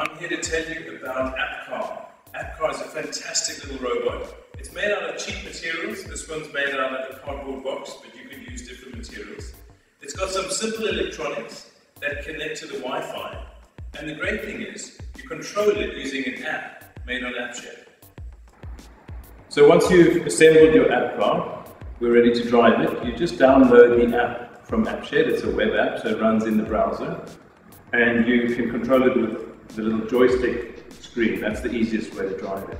AppCar AppCar is a fantastic little robot. It's made out of cheap materials. This one's made out of a cardboard box, but you can use different materials. It's got some simple electronics that connect to the Wi-Fi. And the great thing is, you control it using an app made on AppShed. So once you've assembled your AppCar, we're ready to drive it. You just download the app from AppShed. It's a web app, so it runs in the browser. And you can control it with the little joystick screen. That's the easiest way to drive it.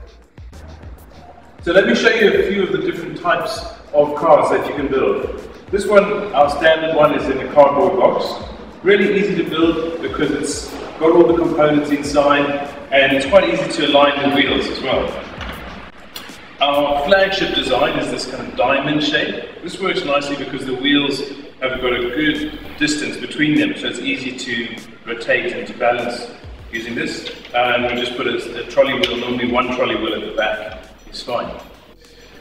So let me show you a few of the different types of cars that you can build. This one, our standard one, is in a cardboard box. Really easy to build because it's got all the components inside and it's quite easy to align the wheels as well. Our flagship design is this kind of diamond shape. This works nicely because the wheels have got a good distance between them, so it's easy to rotate and to balance using this. And we just put a, a trolley wheel, normally one trolley wheel at the back is fine.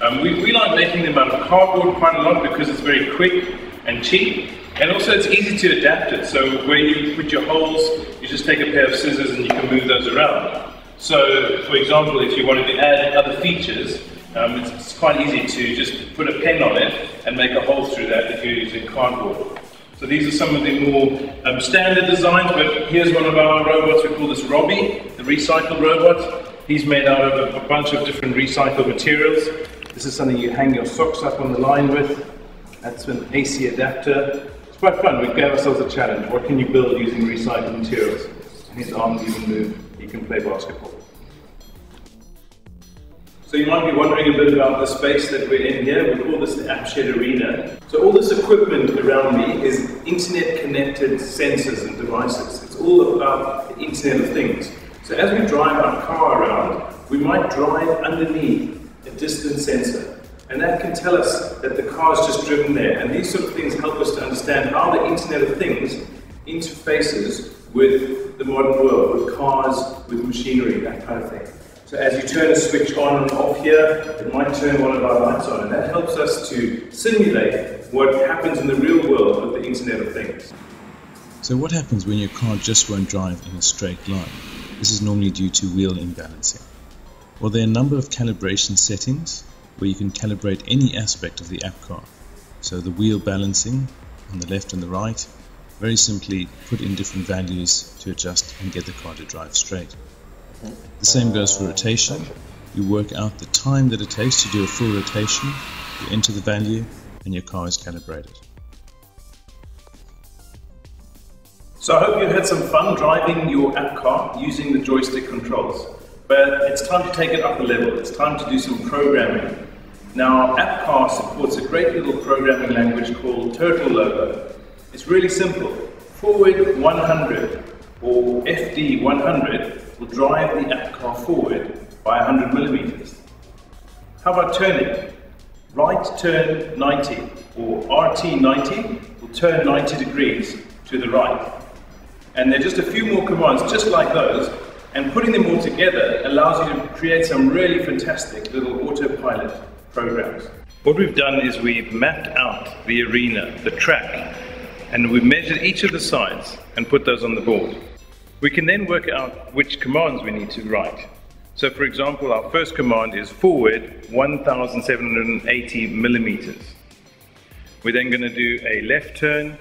Um, we, we like making them out of cardboard quite a lot because it's very quick and cheap. And also it's easy to adapt it. So where you put your holes, you just take a pair of scissors and you can move those around. So for example, if you wanted to add other features, um, it's, it's, quite easy to just put a pen on it and make a hole through that if you're using cardboard. So these are some of the more um, standard designs, but here's one of our robots, we call this Robbie, the recycled robot. He's made out of a, a bunch of different recycled materials. This is something you hang your socks up on the line with. That's an AC adapter. It's quite fun, we gave ourselves a challenge. What can you build using recycled materials? And his arms even move, he can play basketball. So you might be wondering a bit about the space that we're in here. We call this the AppShed Arena. So all this equipment around me is internet connected sensors and devices. It's all about the Internet of Things. So as we drive our car around, we might drive underneath a distance sensor. And that can tell us that the car is just driven there. And these sort of things help us to understand how the Internet of Things interfaces with the modern world, with cars, with machinery, that kind of thing. So as you turn a switch on and off here, it might turn one of our lights on, and that helps us to simulate what happens in the real world with the Internet of Things. So what happens when your car just won't drive in a straight line? This is normally due to wheel imbalancing. Well, there are a number of calibration settings where you can calibrate any aspect of the app car. So the wheel balancing on the left and the right, very simply put in different values to adjust and get the car to drive straight. The same goes for rotation. You work out the time that it takes to do a full rotation, you enter the value, and your car is calibrated. So I hope you had some fun driving your app car using the joystick controls. But it's time to take it up a level. It's time to do some programming. Now, AppCar supports a great little programming language called Turtle Logo. It's really simple. Forward 100 or FD 100 will drive the app car forward by 100 millimeters. How about turning? Right turn 90 or RT 90 will turn 90 degrees to the right. And there are just a few more commands just like those and putting them all together allows you to create some really fantastic little autopilot programs. What we've done is we've mapped out the arena, the track, and we've measured each of the sides and put those on the board. We can then work out which commands we need to write. So for example, our first command is forward 1780 millimeters. We're then going to do a left turn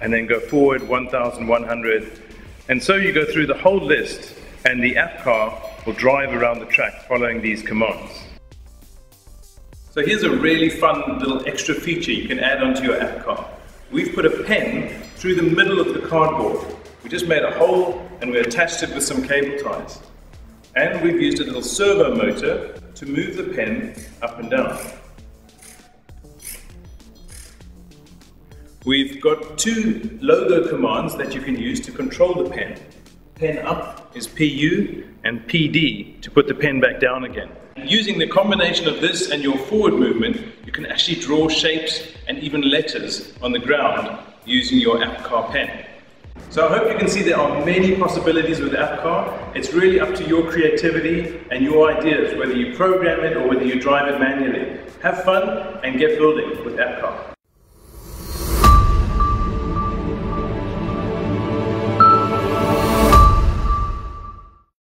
and then go forward 1100 and so you go through the whole list and the app car will drive around the track following these commands. So here's a really fun little extra feature you can add onto your app car. We've put a pen through the middle of the cardboard. We just made a hole and we attached it with some cable ties. And we've used a little servo motor to move the pen up and down. We've got two logo commands that you can use to control the pen. Pen up is PU and PD to put the pen back down again. Using the combination of this and your forward movement, you can actually draw shapes and even letters on the ground using your AppCar pen. So I hope you can see there are many possibilities with AppCar. It's really up to your creativity and your ideas, whether you program it or whether you drive it manually. Have fun and get building with AppCar.